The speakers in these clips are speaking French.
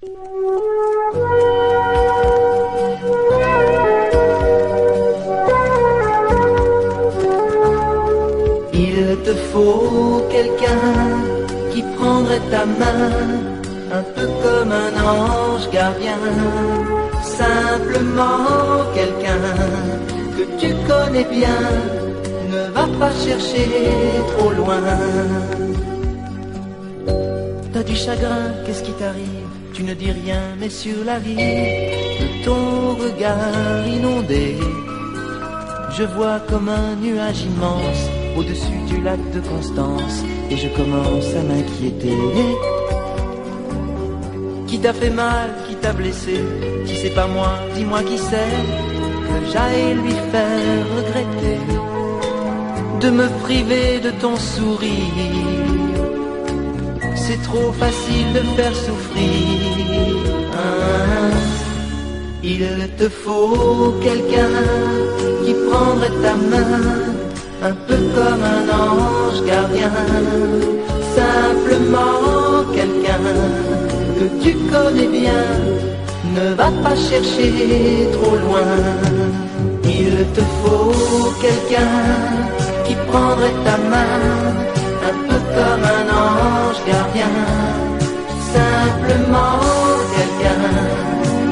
Il te faut quelqu'un qui prendrait ta main, un peu comme un ange gardien. Simplement quelqu'un que tu connais bien, ne va pas chercher trop loin. Du chagrin, qu'est-ce qui t'arrive? Tu ne dis rien, mais sur la rive de ton regard inondé, je vois comme un nuage immense au-dessus du lac de Constance et je commence à m'inquiéter. Qui t'a fait mal, qui t'a blessé? Si c'est pas moi, dis-moi qui c'est que j'aille lui faire regretter de me priver de ton sourire. C'est trop facile de faire souffrir. Il te faut quelqu'un qui prendrait ta main, un peu comme un ange gardien. Simplement quelqu'un que tu connais bien, ne va pas chercher trop loin. Il te faut quelqu'un qui prendrait ta main, un peu comme un gardien. Simplement quelqu'un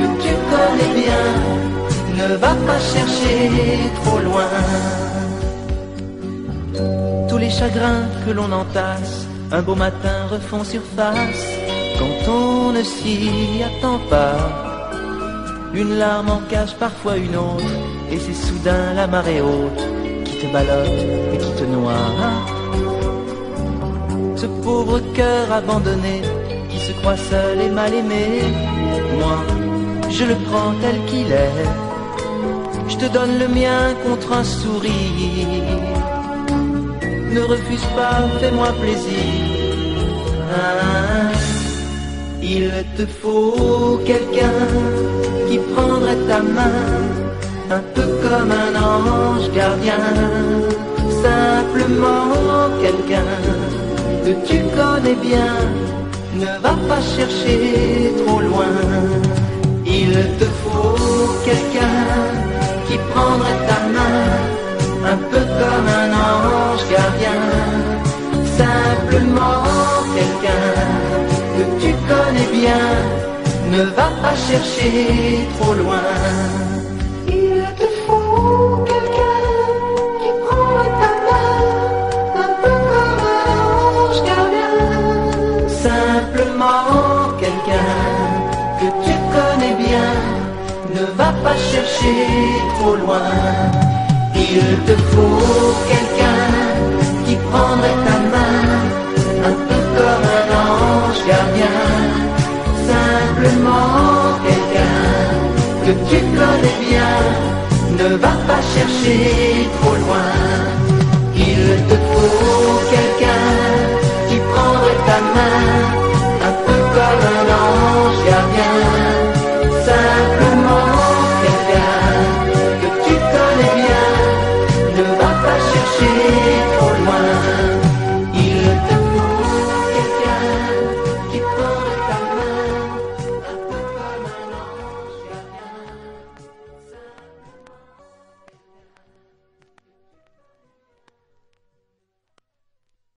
que tu connais bien, ne va pas chercher trop loin. Tous les chagrins que l'on entasse, un beau matin refont surface, quand on ne s'y attend pas. Une larme en cache parfois une autre, et c'est soudain la marée haute qui te ballotte et qui te noie. Ce pauvre cœur abandonné, qui se croit seul et mal aimé, moi, je le prends tel qu'il est. Je te donne le mien contre un sourire. Ne refuse pas, fais-moi plaisir. Ah, il te faut quelqu'un qui prendrait ta main, un peu comme un ange gardien. Simplement quelqu'un que tu connais bien, ne va pas chercher trop loin. Il te faut quelqu'un qui prendrait ta main, un peu comme un ange gardien. Simplement quelqu'un que tu connais bien, ne va pas chercher trop loin. Simplement quelqu'un que tu connais bien, ne va pas chercher trop loin. Il te faut quelqu'un qui prendrait ta main, un peu comme un ange gardien. Simplement quelqu'un que tu connais bien, ne va pas chercher trop loin.